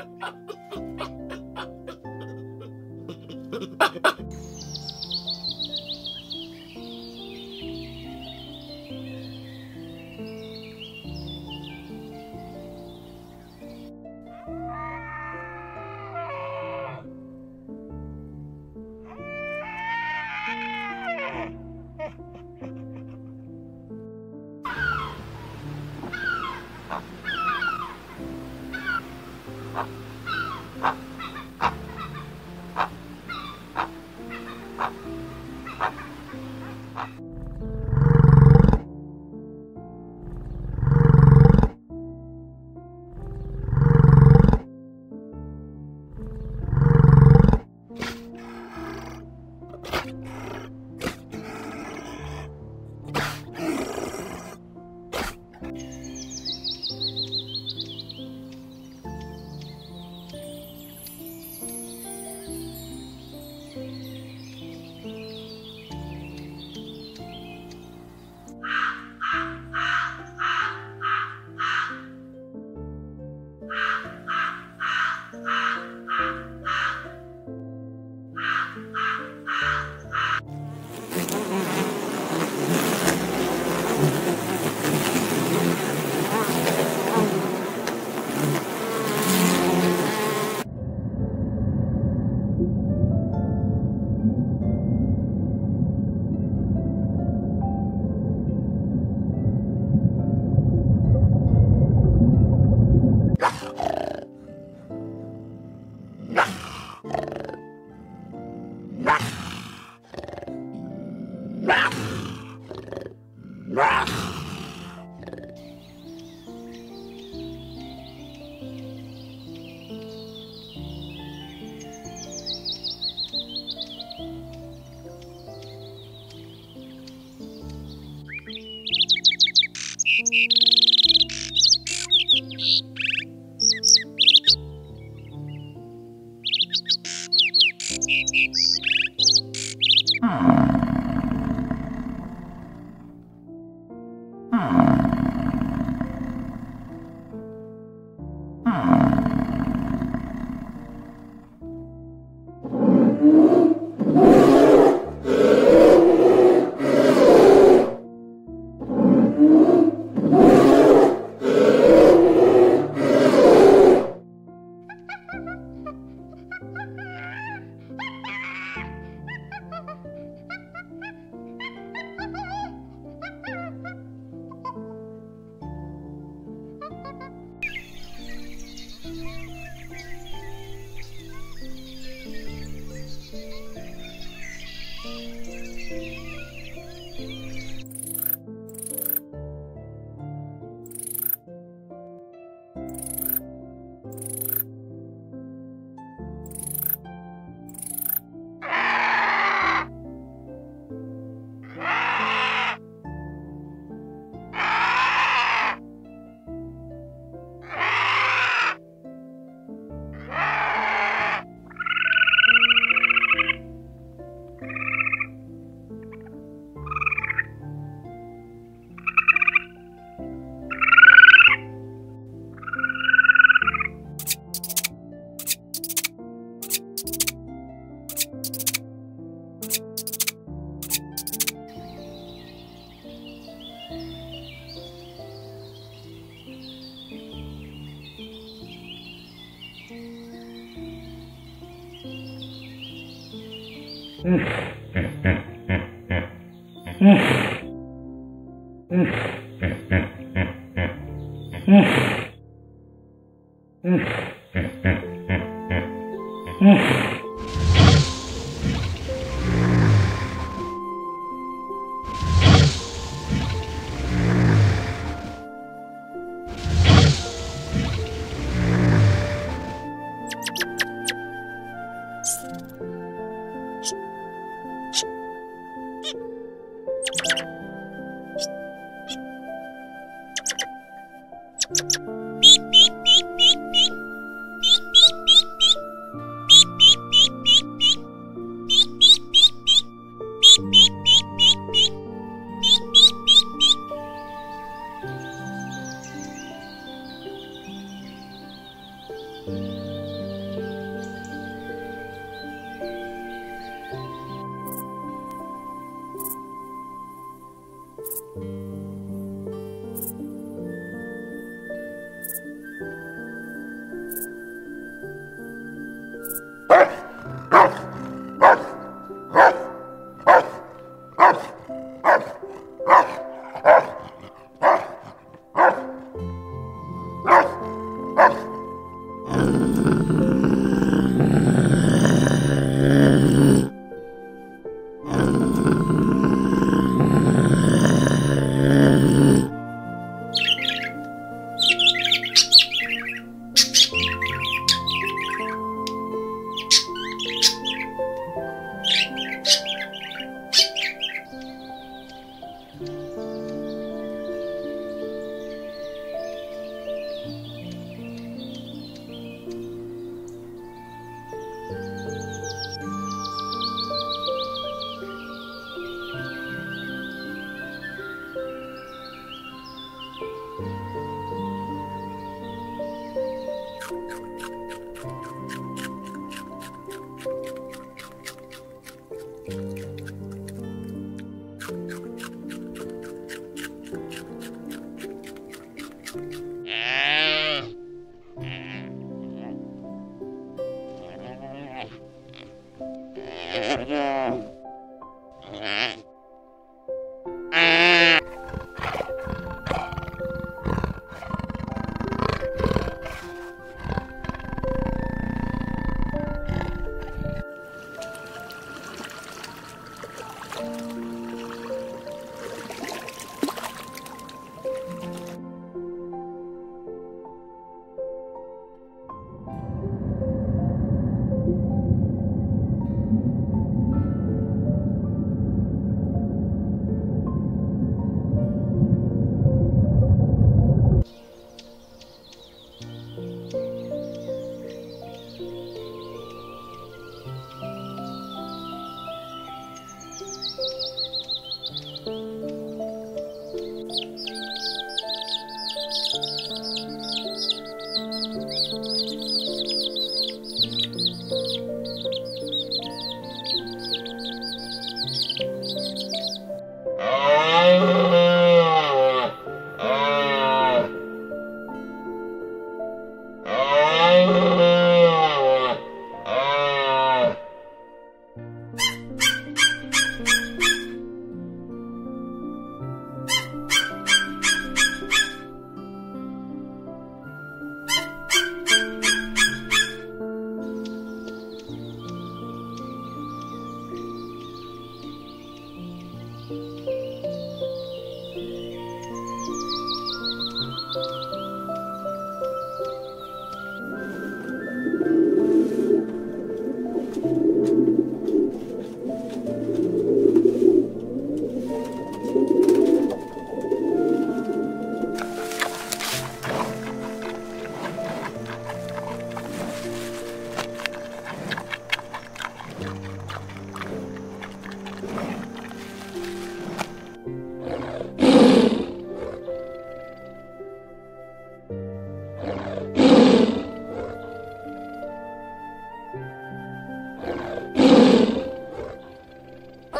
Ha ha ha! 嗯嗯嗯嗯嗯嗯嗯 Bye.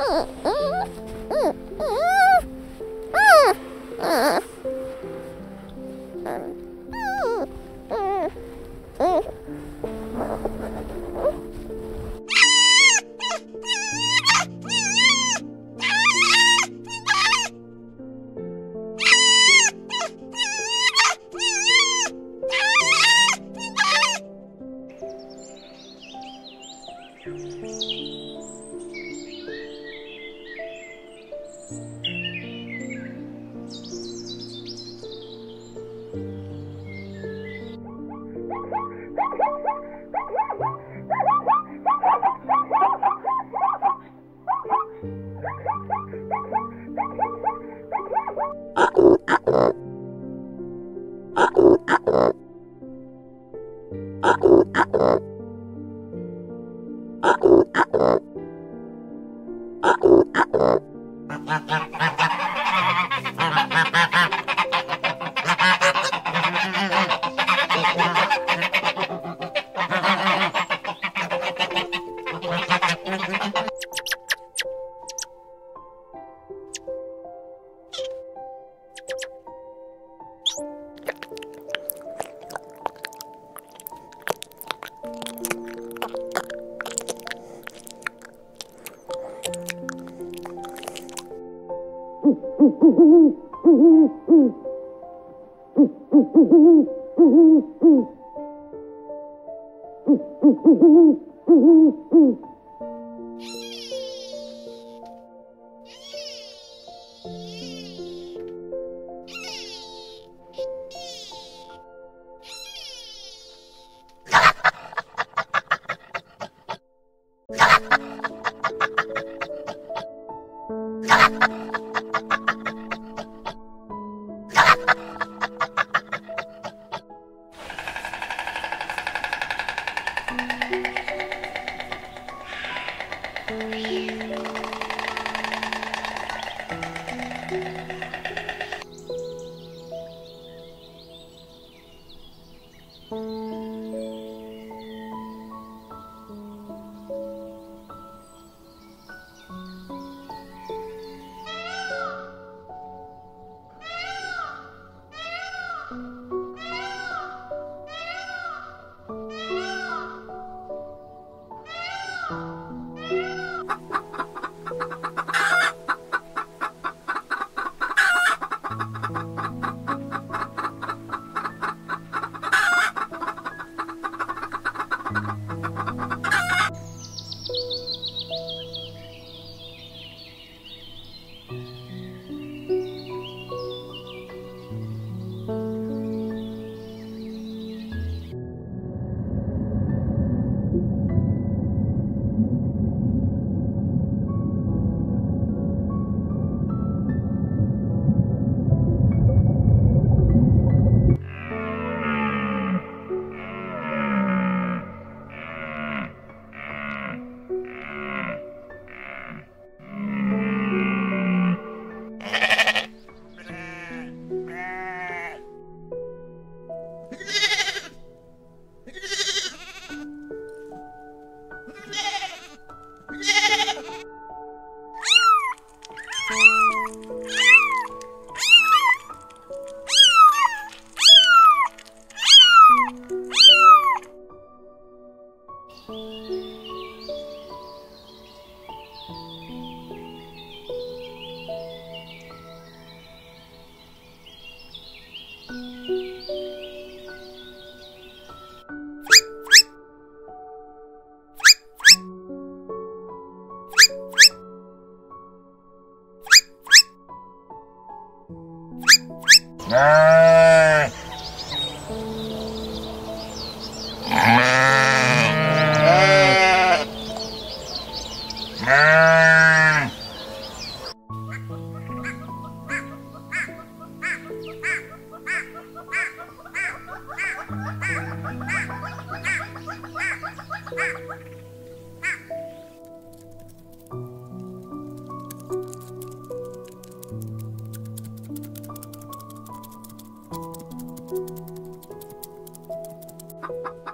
응, 응, 응, 응, 응, 응. あっ!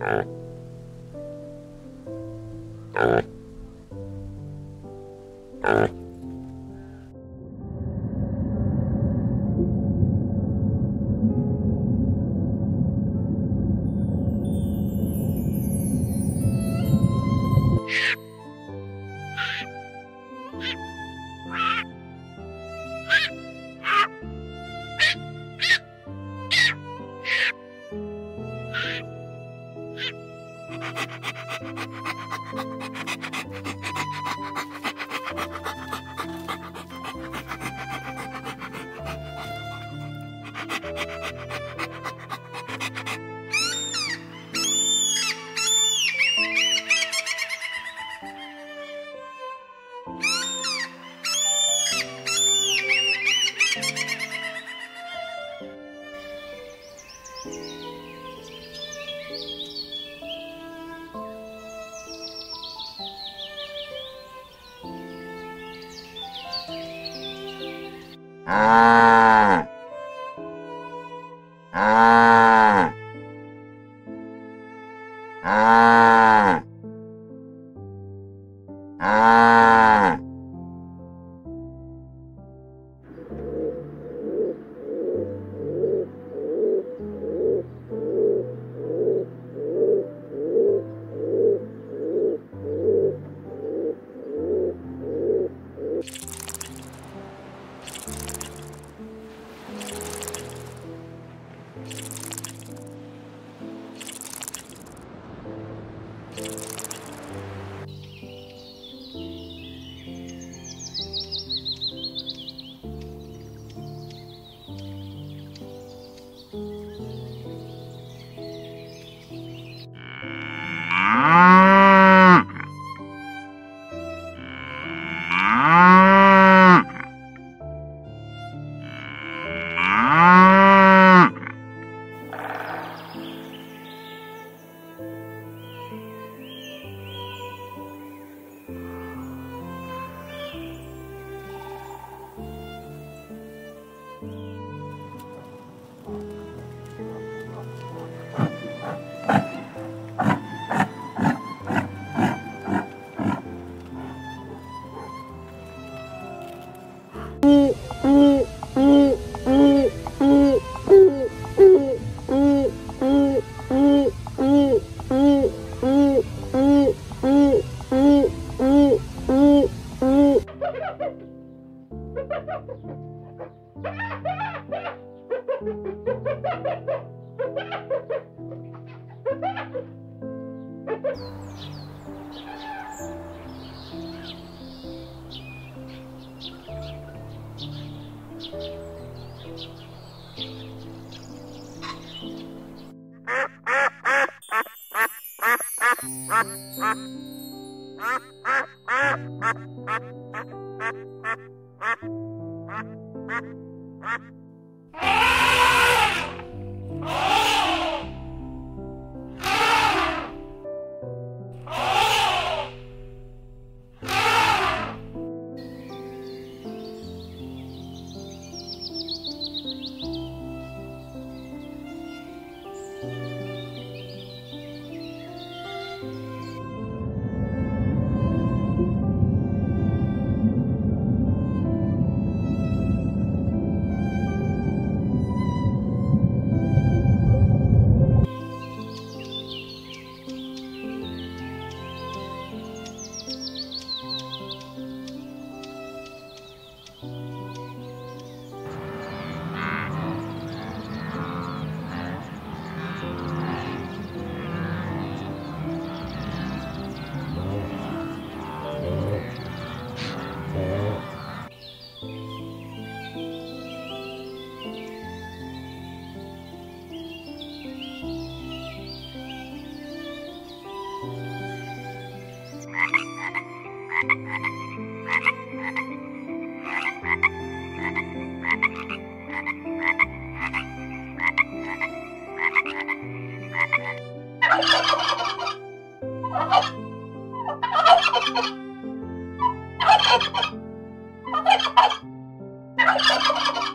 Uh. Uh. Ah. you Ha ha ha ha!